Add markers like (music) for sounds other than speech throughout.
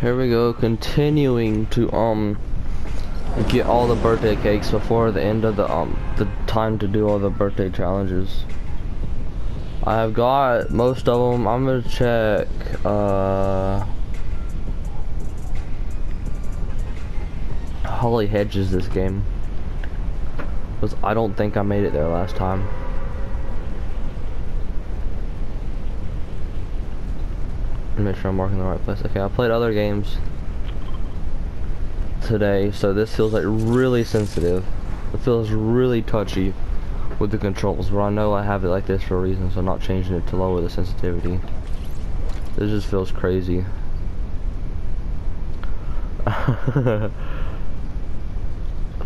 Here we go, continuing to um get all the birthday cakes before the end of the um the time to do all the birthday challenges. I have got most of them. I'm gonna check. Uh, Holly Hedges this game. Cause I don't think I made it there last time. Make sure I'm marking the right place. Okay, I played other games today, so this feels like really sensitive. It feels really touchy with the controls, but I know I have it like this for a reason, so I'm not changing it to lower the sensitivity. This just feels crazy. (laughs)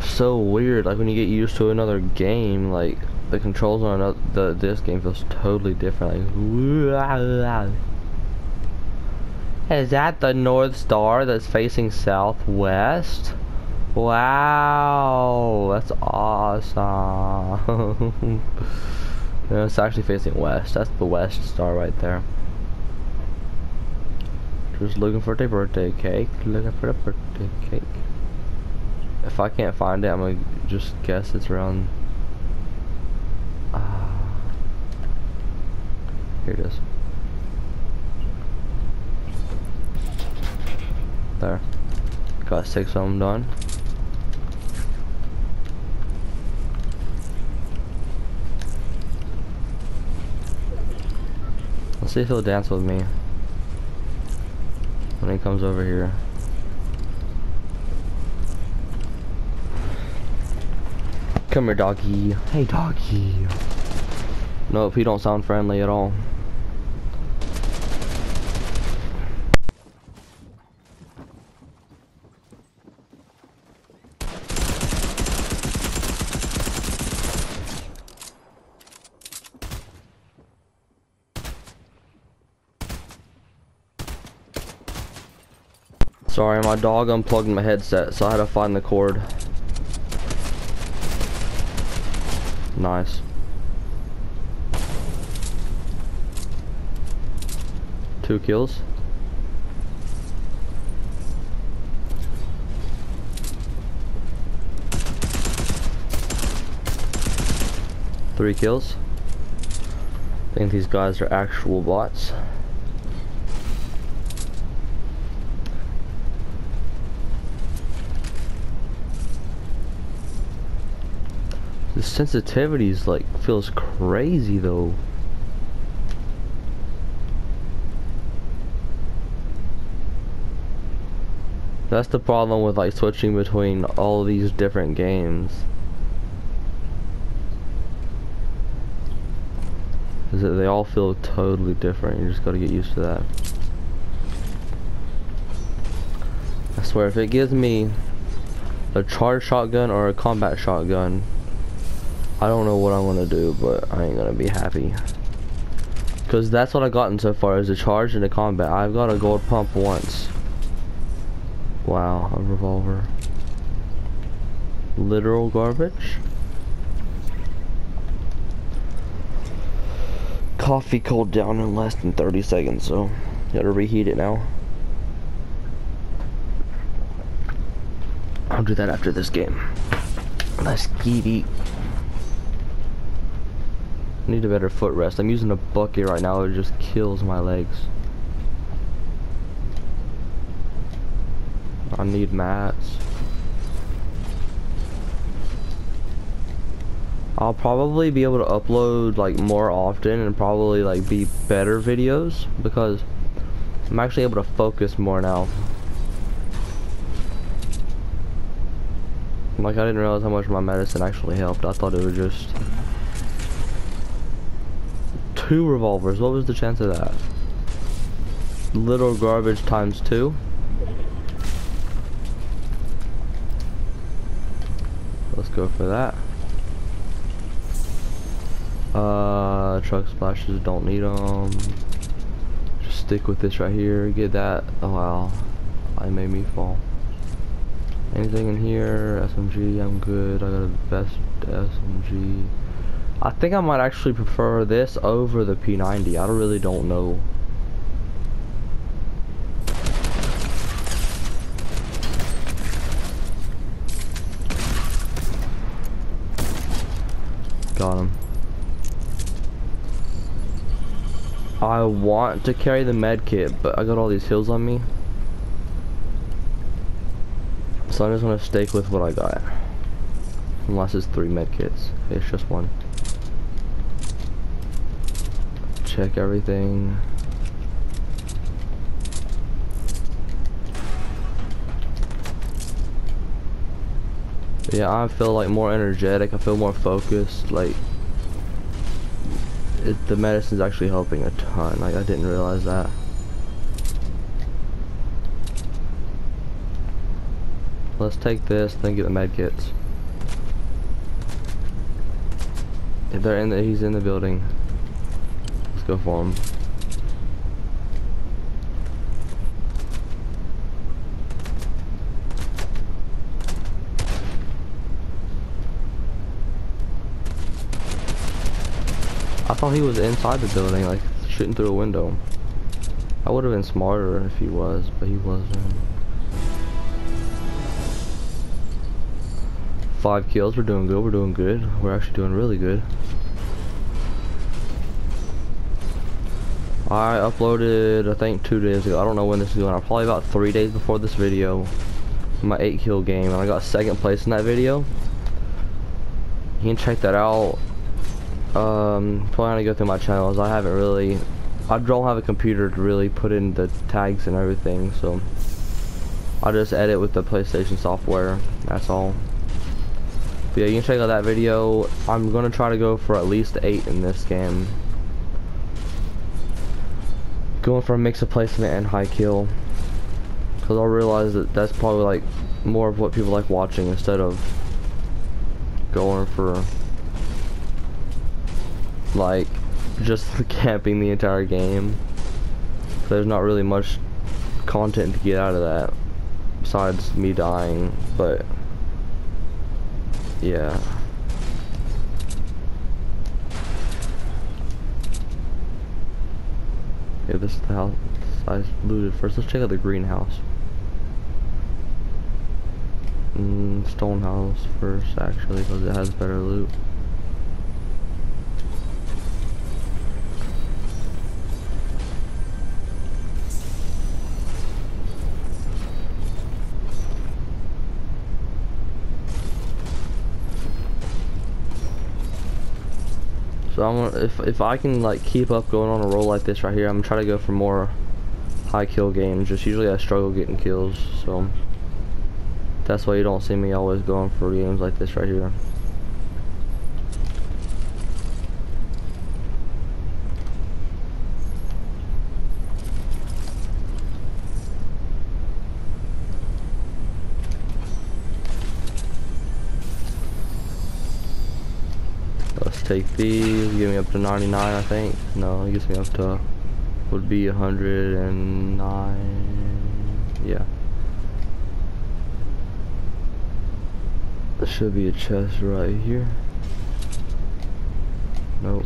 so weird, like when you get used to another game, like the controls on another, the, this game feels totally different. Like, (laughs) is that the North Star that's facing southwest? Wow, that's awesome. (laughs) yeah, it's actually facing west. That's the west star right there. Just looking for the birthday cake. Looking for the birthday cake. If I can't find it, I'm gonna just guess it's around. Uh, here it is. There. Got six of them done. Let's see if he'll dance with me when he comes over here. Come here, doggy. Hey, doggy. Nope, he don't sound friendly at all. Sorry, my dog unplugged my headset, so I had to find the cord. Nice. Two kills. Three kills. I think these guys are actual bots. The sensitivity is like feels crazy though. That's the problem with like switching between all these different games. Is that they all feel totally different. You just gotta get used to that. I swear if it gives me a charge shotgun or a combat shotgun I don't know what I'm gonna do, but I ain't gonna be happy. Cause that's what I've gotten so far is a charge and a combat. I've got a gold pump once. Wow, a revolver. Literal garbage. Coffee cooled down in less than 30 seconds, so gotta reheat it now. I'll do that after this game. Let's get it. I need a better footrest. I'm using a bucket right now. It just kills my legs. I need mats. I'll probably be able to upload like more often and probably like be better videos because I'm actually able to focus more now. Like I didn't realize how much my medicine actually helped. I thought it was just two revolvers. What was the chance of that? Little garbage times two. Let's go for that. Uh, chug splashes, don't need them. Just stick with this right here, get that. Oh wow, I made me fall. Anything in here? SMG, I'm good. I got a best SMG. I think I might actually prefer this over the P90. I really don't know. Got him. I want to carry the med kit, but I got all these hills on me. So I'm just gonna stick with what I got. Unless it's three med kits. It's just one. Check everything. Yeah, I feel like more energetic. I feel more focused. Like, it, the medicine's actually helping a ton. Like, I didn't realize that. Let's take this, then get the med kits. If they're in the, he's in the building. Go for him. I thought he was inside the building, like shooting through a window. I would have been smarter if he was, but he wasn't. Five kills, we're doing good, we're doing good. We're actually doing really good. I uploaded, I think two days ago. I don't know when this is going. Probably about three days before this video. My eight kill game, and I got second place in that video. You can check that out um, probably gonna go through my channels. I haven't really, I don't have a computer to really put in the tags and everything, so I'll just edit with the PlayStation software. That's all. But yeah, you can check out that video. I'm gonna try to go for at least eight in this game. Going for a mix of placement and high kill. Because I'll realize that that's probably like more of what people like watching instead of going for like just (laughs) camping the entire game. there's not really much content to get out of that besides me dying, but yeah. This is the house I looted first. Let's check out the greenhouse. Mm, stone house first, actually, because it has better loot. So I'm if if I can like keep up going on a roll like this right here, I'm gonna try to go for more high kill games. Just usually I struggle getting kills, so that's why you don't see me always going for games like this right here. Take these, get me up to 99 I think. No, it gets me up to, would be 109, yeah. There should be a chest right here. Nope.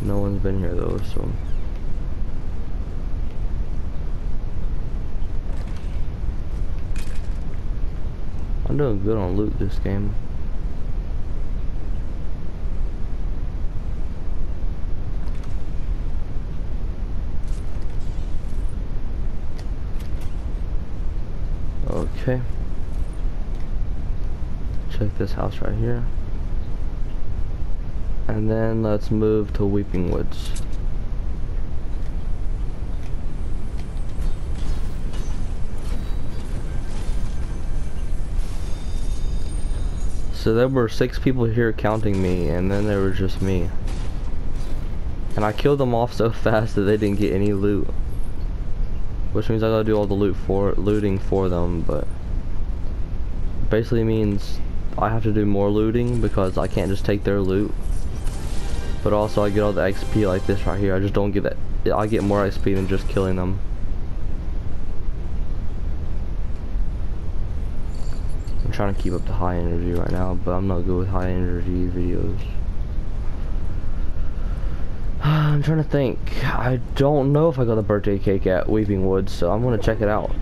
No one's been here though, so. I'm doing good on loot this game. Okay. Check this house right here. And then let's move to Weeping Woods. So there were six people here counting me, and then there was just me. And I killed them off so (laughs) fast that they didn't get any loot. Which means I gotta do all the loot for looting for them, but basically means I have to do more looting because I can't just take their loot. But also I get all the XP like this right here. I just don't get that. I get more XP than just killing them. I'm trying to keep up the high energy right now, but I'm not good with high energy videos. I'm trying to think. I don't know if I got the birthday cake at Weeping Woods, so I'm gonna check it out.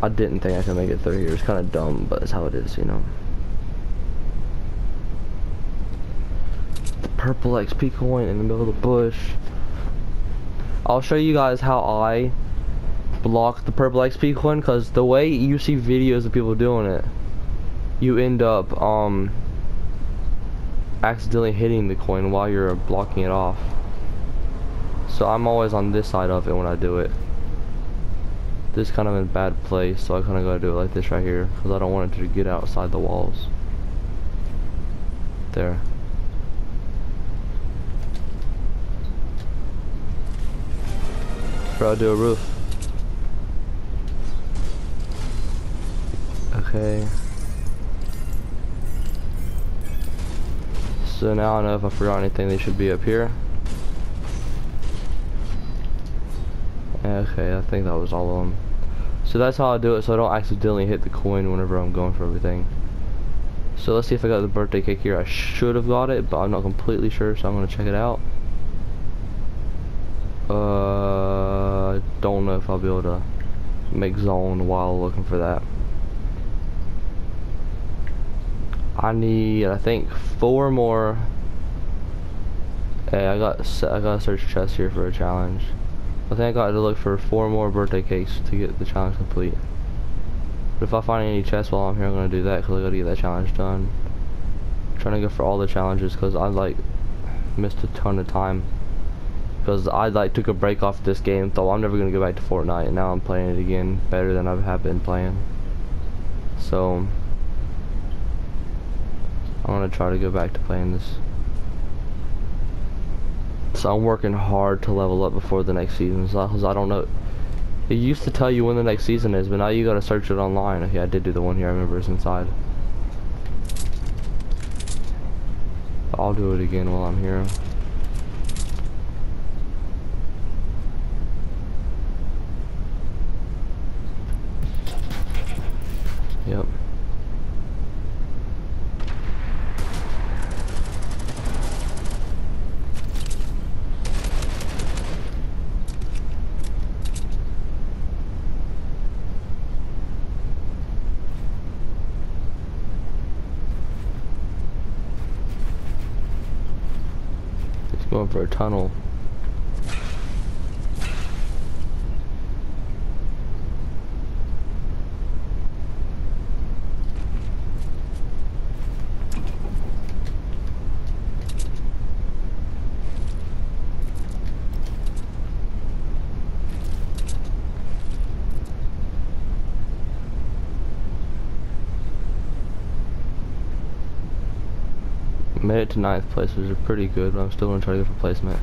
I didn't think I could make it through here. It's kind of dumb, but it's how it is, you know. The purple XP coin in the middle of the bush. I'll show you guys how I block the purple XP coin because the way you see videos of people doing it, you end up um accidentally hitting the coin while you're blocking it off. So I'm always on this side of it when I do it. This is kind of in a bad place, so I kind of gotta do it like this right here because I don't want it to get outside the walls. There. Bro, do a roof. Okay. So now I know if I forgot anything, they should be up here. Okay, I think that was all of them. So that's how I do it so I don't accidentally hit the coin whenever I'm going for everything. So let's see if I got the birthday cake here. I should have got it, but I'm not completely sure, so I'm going to check it out. Uh, don't know if I'll be able to make zone while looking for that. I need, I think, four more. Hey, I got, I got to search chest here for a challenge. I think I got to look for four more birthday cakes to get the challenge complete. But if I find any chests while I'm here, I'm gonna do that because I gotta get that challenge done. I'm trying to go for all the challenges because I like missed a ton of time because I like took a break off this game so I'm never gonna go back to Fortnite and now I'm playing it again better than I have been playing so I'm gonna try to go back to playing this so I'm working hard to level up before the next season. Because I don't know. It used to tell you when the next season is but now you gotta search it online. Okay I did do the one here. I remember it's inside. I'll do it again while I'm here Yep. He's going for a tunnel. Made it to ninth place, which is pretty good, but I'm still gonna try to go for placement.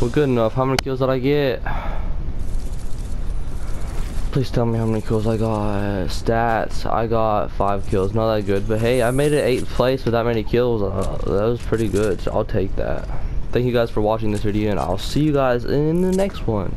Well good enough. How many kills did I get? Please tell me how many kills I got. Stats, I got five kills. Not that good, but hey, I made it eighth place with that many kills. Uh, that was pretty good, so I'll take that. Thank you guys for watching this video, and I'll see you guys in the next one.